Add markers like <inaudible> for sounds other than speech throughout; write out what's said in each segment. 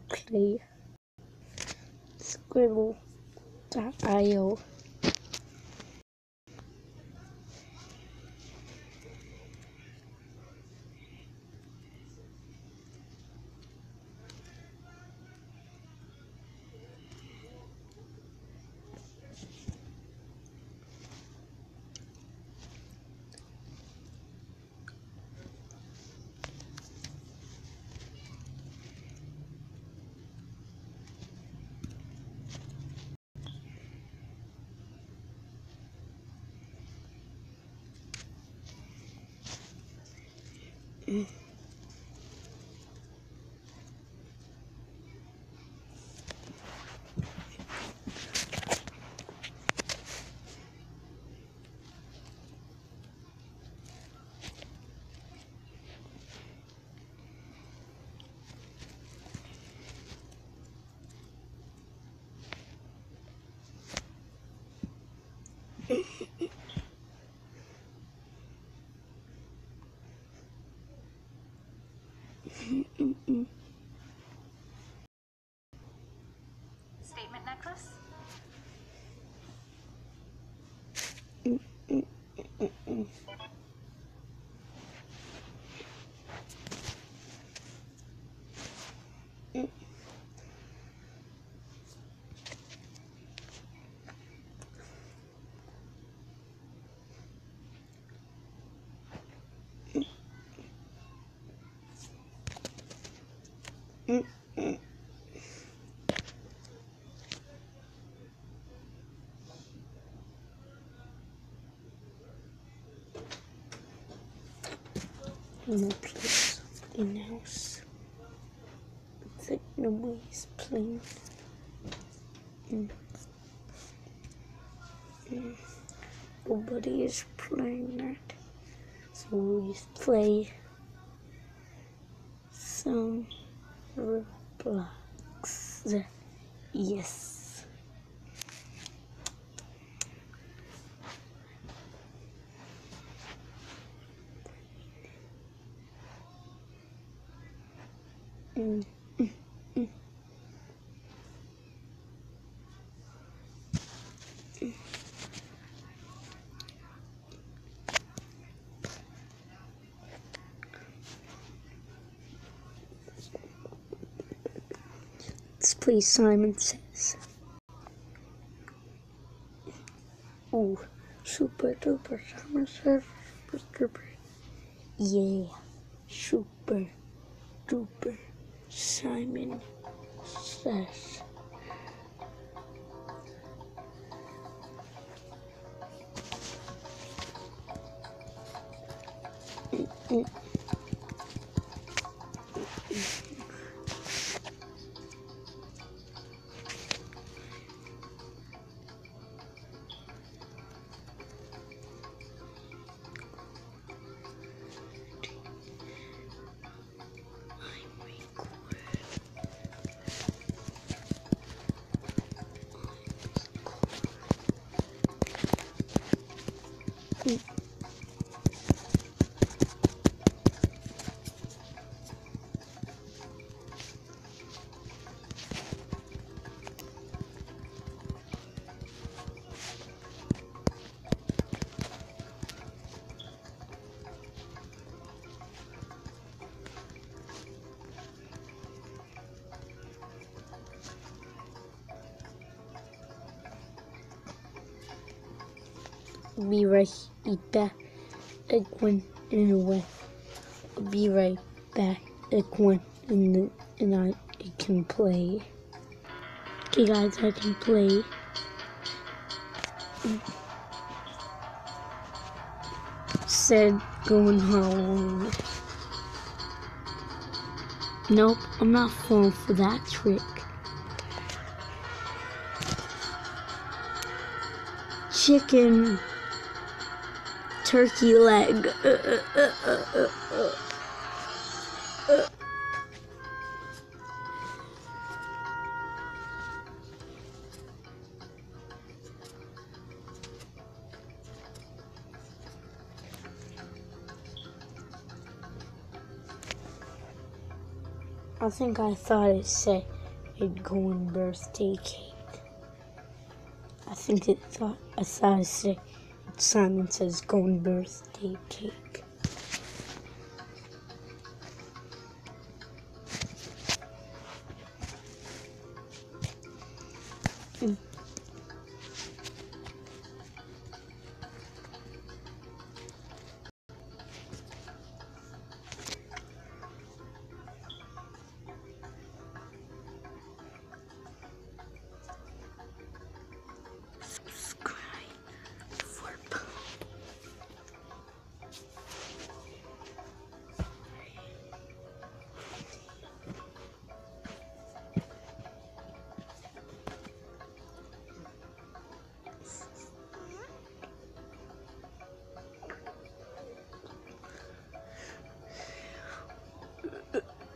play Skribbl.io. Statement necklace? I'm gonna in house. like nobody's playing. Mm. Mm. Nobody is playing that. So we play some Roblox. Yes. Mm. Let's play Simon Says. Ooh, super duper Simon Says. Super duper. Yeah, super duper Simon Says. Mm. I'm Mm. Be right back. Egwin in a way. I'll be right back. Egwin and the, and I, I can play. Okay, guys, I can play. Said going home. Nope, I'm not falling for that trick. Chicken turkey leg. Uh, uh, uh, I think I thought it said a going birthday cake. I think it thought I thought it said Simon says, Golden Birthday Cake.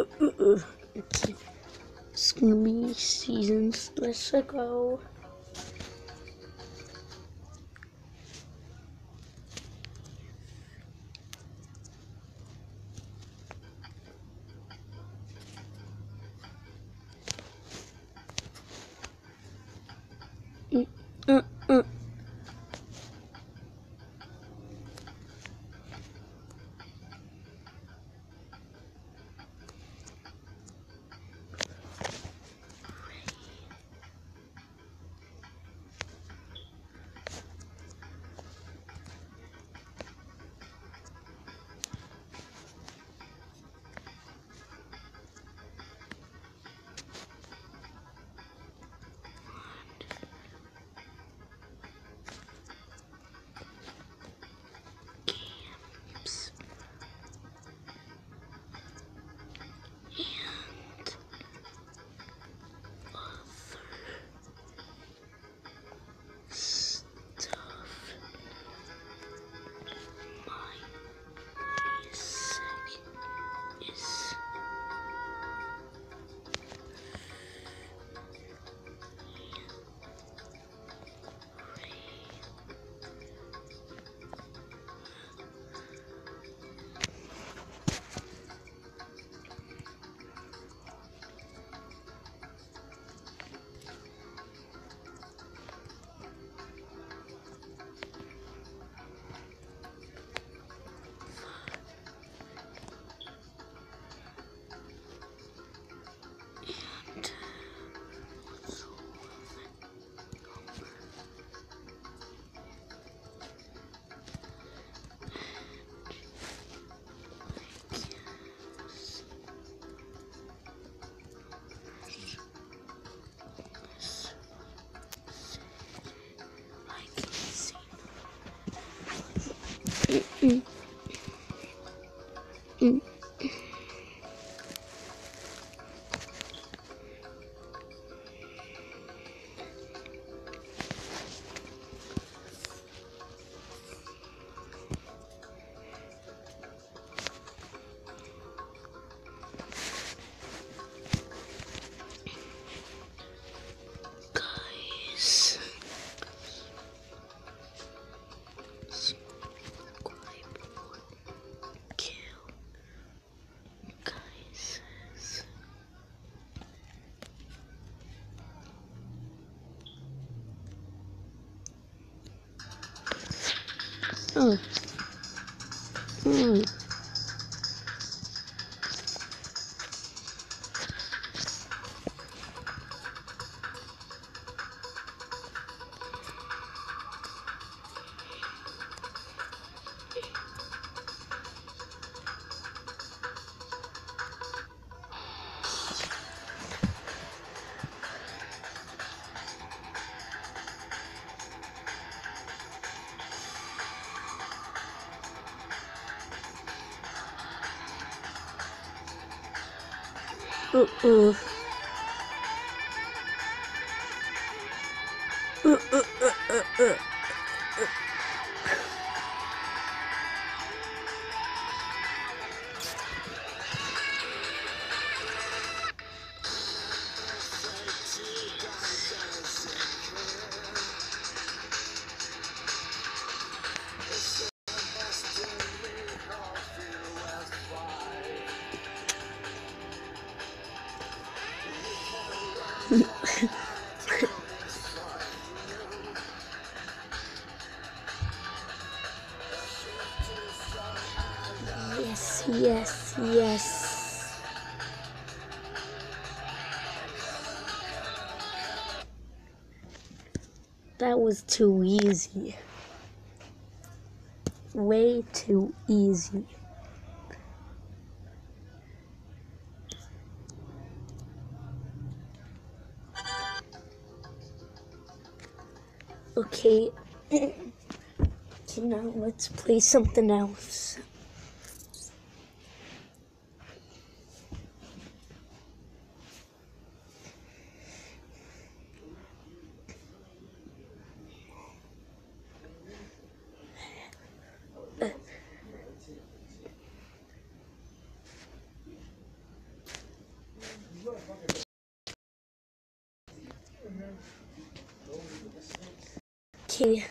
uh, uh, uh. It's gonna be seasons. Let's go. Ugh. Ooh, uh. uh yes, yes, yes. That was too easy. Way too easy. Okay. <clears throat> okay, now let's play something else. Okay.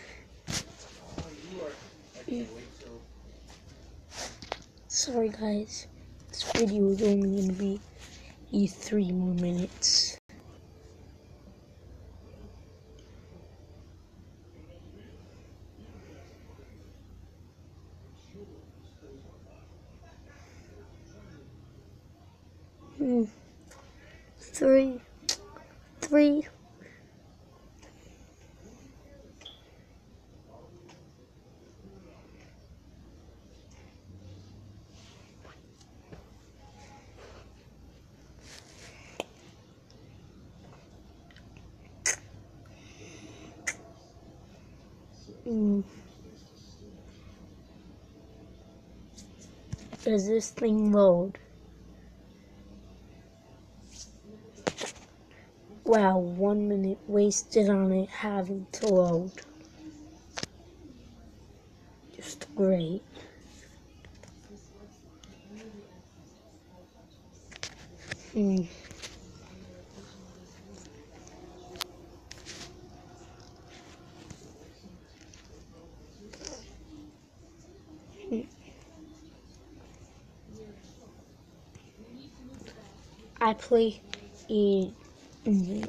Sorry guys, this video is only gonna be e three more minutes. Hmm. Three, three. Mm. Does this thing load? Wow, one minute wasted on it having to load. Just great. Hmm. I play it.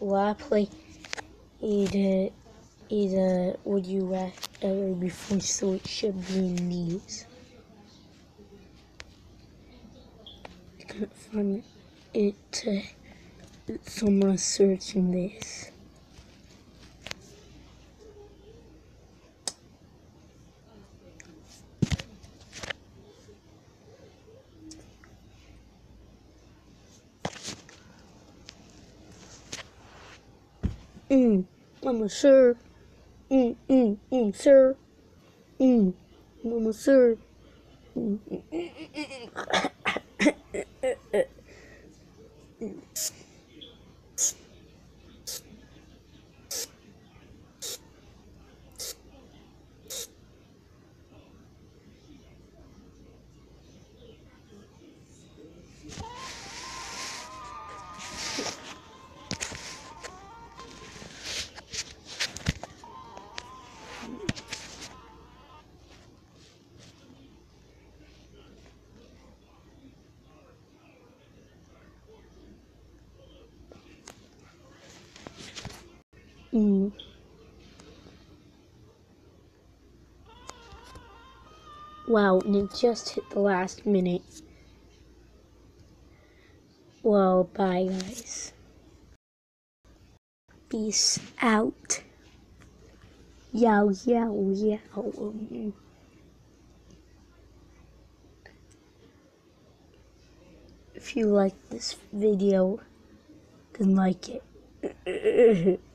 Well, I play either either would you rather uh, before, so it should be in couldn't find it to someone searching this. Mm, Mama, sir. Mm, mm, mm, sir. Mm, Mama, sir. Mm, mm, mm, mm, mm. Mm. Wow, and it just hit the last minute. Well, bye guys. Peace out. Yow, yow, yow. If you like this video, then like it. <laughs>